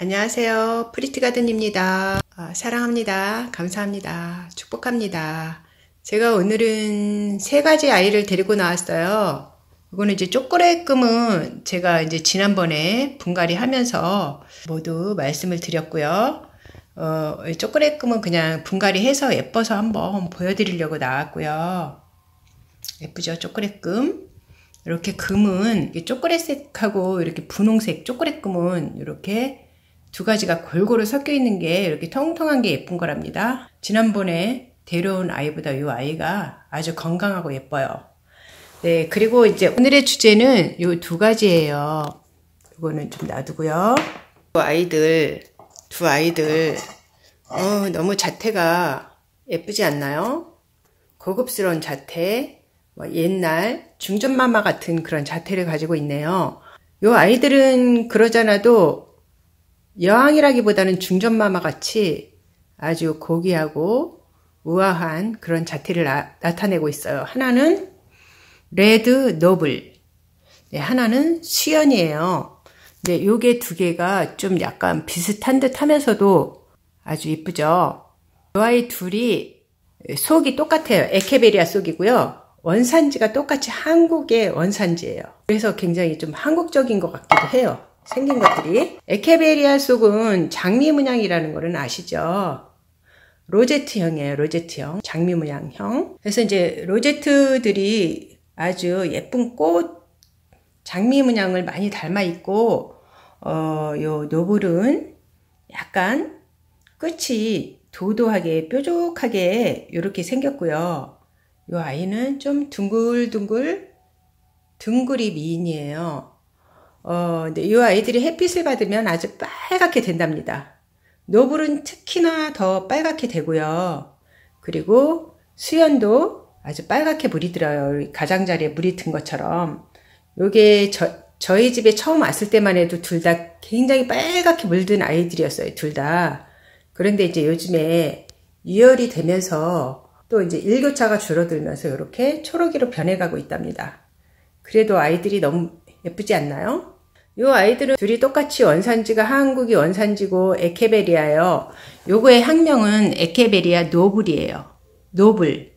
안녕하세요. 프리티가든입니다. 아, 사랑합니다. 감사합니다. 축복합니다. 제가 오늘은 세 가지 아이를 데리고 나왔어요. 이거는 이제 쪼꼬레끔은 제가 이제 지난번에 분갈이 하면서 모두 말씀을 드렸고요. 어, 쪼꼬레끔은 그냥 분갈이 해서 예뻐서 한번 보여드리려고 나왔고요. 예쁘죠? 쪼꼬레끔. 이렇게 금은 쪼꼬레색하고 이렇게 분홍색 쪼꼬레금은 이렇게 두 가지가 골고루 섞여 있는 게 이렇게 통통한 게 예쁜 거랍니다. 지난번에 데려온 아이보다 이 아이가 아주 건강하고 예뻐요. 네, 그리고 이제 오늘의 주제는 이 두 가지예요. 이거는 좀 놔두고요. 두 아이들, 두 아이들, 어, 너무 자태가 예쁘지 않나요? 고급스러운 자태, 뭐 옛날 중전마마 같은 그런 자태를 가지고 있네요. 이 아이들은 그러잖아도 여왕이라기보다는 중전마마 같이 아주 고귀하고 우아한 그런 자태를 나, 타내고 있어요. 하나는 레드 노블, 네, 하나는 수연이에요. 네, 요게 두 개가 좀 약간 비슷한 듯 하면서도 아주 이쁘죠. 이 아이 둘이 속이 똑같아요. 에케베리아 속이고요. 원산지가 똑같이 한국의 원산지예요. 그래서 굉장히 좀 한국적인 것 같기도 해요. 생긴 것들이 에케베리아 속은 장미 문양이라는 거는 아시죠? 로제트형이에요. 로제트형. 장미 문양형. 그래서 이제 로제트들이 아주 예쁜 꽃 장미 문양을 많이 닮아 있고 어, 요 노블은 약간 끝이 도도하게 뾰족하게 이렇게 생겼고요. 요 아이는 좀 둥글둥글 둥글이 미인이에요. 어, 근데 이 아이들이 햇빛을 받으면 아주 빨갛게 된답니다. 노블은 특히나 더 빨갛게 되고요. 그리고 수연도 아주 빨갛게 물이 들어요. 가장자리에 물이 든 것처럼. 요게 저, 저희 집에 처음 왔을 때만 해도 둘 다 굉장히 빨갛게 물든 아이들이었어요. 둘 다. 그런데 이제 요즘에 유열이 되면서 또 이제 일교차가 줄어들면서 이렇게 초록이로 변해가고 있답니다. 그래도 아이들이 너무 예쁘지 않나요? 이 아이들은 둘이 똑같이 원산지가 한국이 원산지고 에케베리아예요. 요거의 학명은 에케베리아 노블이에요. noble.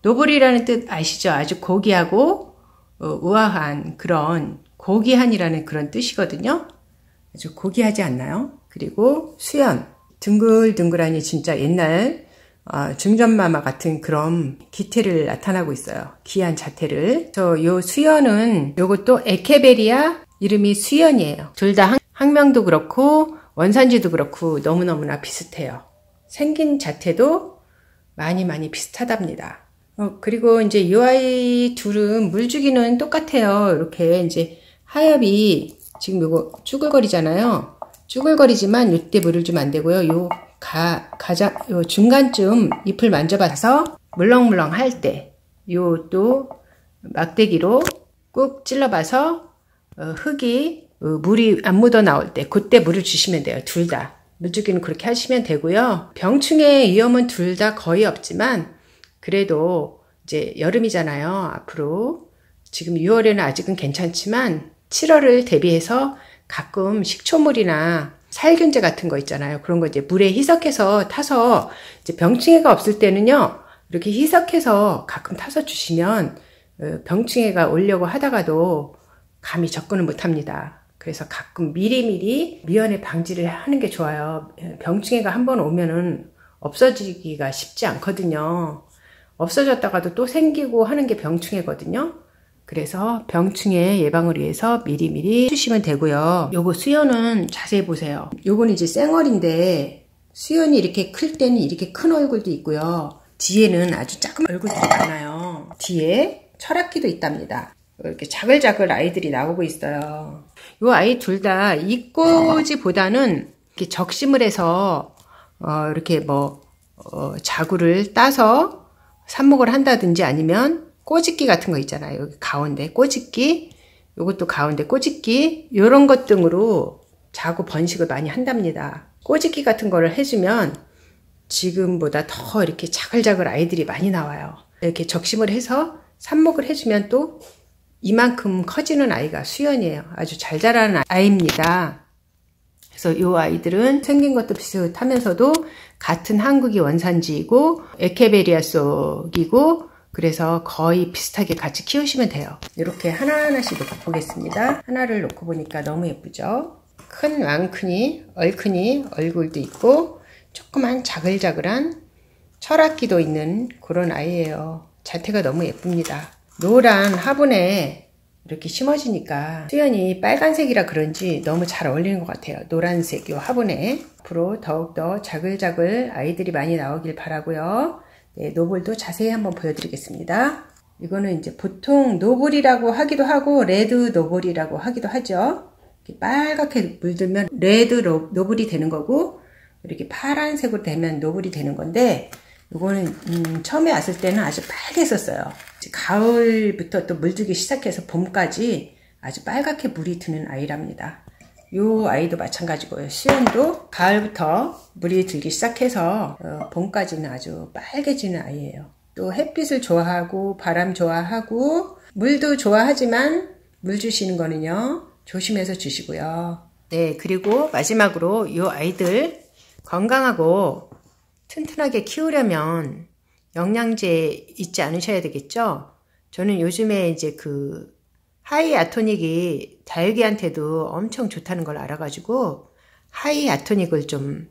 noble이라는 뜻 아시죠? 아주 고귀하고 어, 우아한 그런 고귀한이라는 그런 뜻이거든요. 아주 고귀하지 않나요? 그리고 수연. 둥글둥글하니 진짜 옛날 어, 중전마마 같은 그런 자태를 나타나고 있어요. 귀한 자태를. 저요 수연은 요것도 에케베리아 이름이 수연이에요. 둘 다 학명도 그렇고 원산지도 그렇고 너무너무나 비슷해요. 생긴 자태도 많이 많이 비슷하답니다. 어, 그리고 이제 이 아이 둘은 물주기는 똑같아요. 이렇게 이제 하엽이 지금 이거 쭈글거리잖아요. 쭈글거리지만 이때 물을 주면 안 되고요. 요 가, 가장, 요 중간쯤 잎을 만져봐서 물렁물렁 할 때, 요 또 막대기로 꾹 찔러봐서 어, 흙이 어, 물이 안 묻어 나올 때 그때 물을 주시면 돼요. 둘 다. 물주기는 그렇게 하시면 되고요. 병충해 위험은 둘 다 거의 없지만 그래도 이제 여름이잖아요. 앞으로 지금 6월에는 아직은 괜찮지만 7월을 대비해서 가끔 식초물이나 살균제 같은 거 있잖아요. 그런 거 이제 물에 희석해서 타서 이제 병충해가 없을 때는요. 이렇게 희석해서 가끔 타서 주시면 어, 병충해가 오려고 하다가도 감히 접근을 못합니다. 그래서 가끔 미리미리 미연에 방지를 하는 게 좋아요. 병충해가 한 번 오면은 없어지기가 쉽지 않거든요. 없어졌다가도 또 생기고 하는 게 병충해거든요. 그래서 병충해 예방을 위해서 미리미리 주시면 되고요. 요거 수연은 자세히 보세요. 요거는 이제 쌩얼인데 수연이 이렇게 클 때는 이렇게 큰 얼굴도 있고요. 뒤에는 아주 작은 얼굴도 많아요. 뒤에 철학기도 있답니다. 이렇게 자글자글 아이들이 나오고 있어요. 이 아이 둘 다 이꼬지보다는 이렇게 적심을 해서 어, 이렇게 뭐 어, 자구를 따서 삽목을 한다든지 아니면 꼬집기 같은 거 있잖아요. 여기 가운데 꼬집기, 이것도 가운데 꼬집기 이런 것 등으로 자구 번식을 많이 한답니다. 꼬집기 같은 거를 해주면 지금보다 더 이렇게 자글자글 아이들이 많이 나와요. 이렇게 적심을 해서 삽목을 해주면 또 이만큼 커지는 아이가 수연이에요. 아주 잘 자라는 아이입니다. 그래서 이 아이들은 생긴 것도 비슷하면서도 같은 한국이 원산지이고 에케베리아 속이고 그래서 거의 비슷하게 같이 키우시면 돼요. 이렇게 하나하나씩 놓고 보겠습니다. 하나를 놓고 보니까 너무 예쁘죠? 큰 왕큰이, 얼큰이 얼굴도 있고 조그만 자글자글한 철학기도 있는 그런 아이예요. 자태가 너무 예쁩니다. 노란 화분에 이렇게 심어지니까 수연이 빨간색이라 그런지 너무 잘 어울리는 것 같아요. 노란색 요 화분에 앞으로 더욱더 자글자글 아이들이 많이 나오길 바라고요. 네, 노블도 자세히 한번 보여드리겠습니다. 이거는 이제 보통 노블이라고 하기도 하고 레드 노블이라고 하기도 하죠. 빨갛게 물들면 레드 노블이 되는 거고 이렇게 파란색으로 되면 노블이 되는 건데 이거는 음, 처음에 왔을 때는 아주 빨개졌어요. 가을부터 또 물들기 시작해서 봄까지 아주 빨갛게 물이 드는 아이랍니다. 요 아이도 마찬가지고요. 수연도 가을부터 물이 들기 시작해서 어, 봄까지는 아주 빨개지는 아이예요. 또 햇빛을 좋아하고 바람 좋아하고 물도 좋아하지만 물 주시는 거는요. 조심해서 주시고요. 네, 그리고 마지막으로 이 아이들 건강하고 튼튼하게 키우려면 영양제 잊지 않으셔야 되겠죠? 저는 요즘에 이제 그 하이 아토닉이 다육이한테도 엄청 좋다는 걸 알아가지고 하이 아토닉을 좀,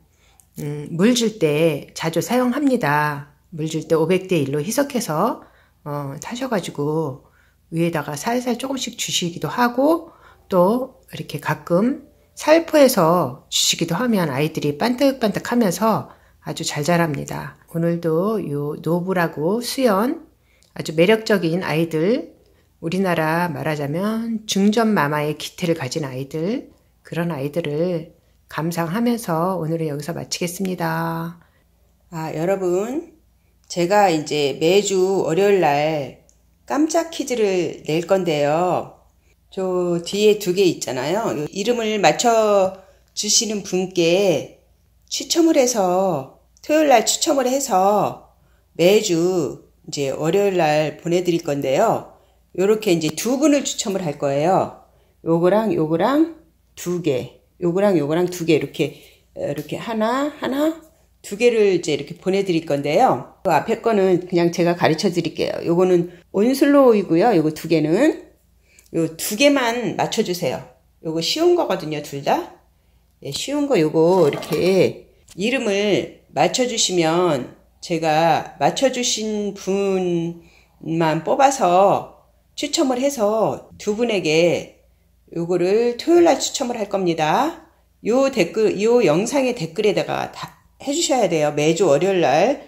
음, 물줄 때 자주 사용합니다. 물 줄 때 500대 1로 희석해서, 어, 타셔가지고 위에다가 살살 조금씩 주시기도 하고 또 이렇게 가끔 살포해서 주시기도 하면 아이들이 반뜩반뜩 하면서 아주 잘 자랍니다. 오늘도 요 노브라고 수연 아주 매력적인 아이들 우리나라 말하자면 중전 마마의 기태를 가진 아이들 그런 아이들을 감상하면서 오늘은 여기서 마치겠습니다. 아 여러분 제가 이제 매주 월요일 날 깜짝 퀴즈를 낼 건데요. 저 뒤에 두 개 있잖아요. 이름을 맞춰 주시는 분께 추첨을 해서 토요일 날 추첨을 해서 매주 이제 월요일 날 보내드릴 건데요. 요렇게 이제 두 분을 추첨을 할 거예요. 요거랑 요거랑 두 개, 요거랑 요거랑 두 개 이렇게 이렇게 하나 하나 두 개를 이제 이렇게 보내드릴 건데요. 그 앞에 거는 그냥 제가 가르쳐 드릴게요. 요거는 온슬로우이고요. 요거 두 개는 요 두 개만 맞춰주세요. 요거 쉬운 거거든요, 둘 다. 네, 쉬운 거 요거 이렇게 이름을 맞춰주시면 제가 맞춰주신 분만 뽑아서 추첨을 해서 두 분에게 요거를 토요일 날 추첨을 할 겁니다. 요 댓글, 요 영상의 댓글에다가 다 해주셔야 돼요. 매주 월요일 날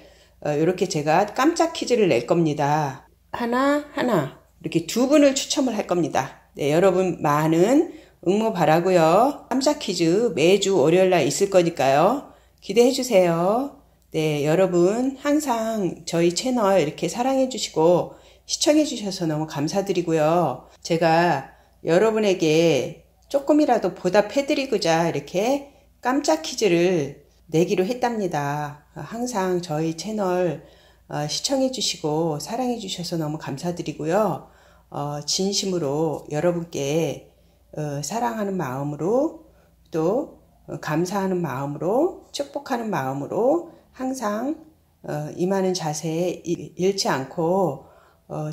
이렇게 어, 제가 깜짝 퀴즈를 낼 겁니다. 하나, 하나. 이렇게 두 분을 추첨을 할 겁니다. 네, 여러분 많은 응모 바라고요. 깜짝 퀴즈 매주 월요일 날 있을 거니까요. 기대해 주세요. 네, 여러분 항상 저희 채널 이렇게 사랑해 주시고 시청해 주셔서 너무 감사드리고요. 제가 여러분에게 조금이라도 보답해 드리고자 이렇게 깜짝 퀴즈를 내기로 했답니다. 항상 저희 채널 어, 시청해 주시고 사랑해 주셔서 너무 감사드리고요. 어, 진심으로 여러분께 어, 사랑하는 마음으로 또 감사하는 마음으로 축복하는 마음으로 항상 임하는 자세에 잃지 않고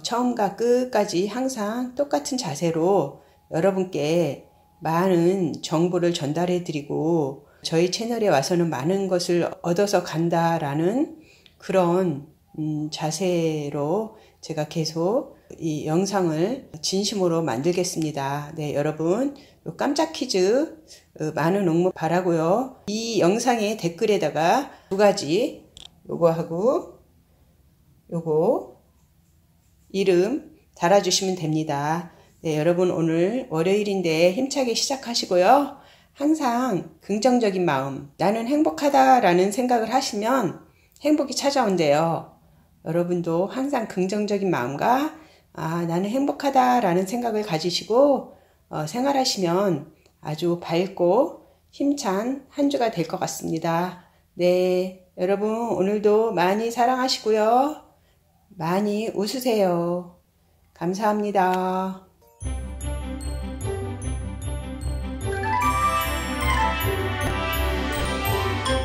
처음과 끝까지 항상 똑같은 자세로 여러분께 많은 정보를 전달해 드리고 저희 채널에 와서는 많은 것을 얻어서 간다라는 그런 음, 자세로 제가 계속 이 영상을 진심으로 만들겠습니다. 네, 여러분 깜짝 퀴즈 어, 많은 응모 바라고요. 이 영상의 댓글에다가 두 가지 요거하고 요거 이름 달아주시면 됩니다. 네, 여러분 오늘 월요일인데 힘차게 시작하시고요. 항상 긍정적인 마음, 나는 행복하다라는 생각을 하시면 행복이 찾아온대요. 여러분도 항상 긍정적인 마음과 아, 나는 행복하다라는 생각을 가지시고 어, 생활하시면 아주 밝고 힘찬 한 주가 될 것 같습니다. 네, 여러분 오늘도 많이 사랑하시고요. 많이 웃으세요. 감사합니다.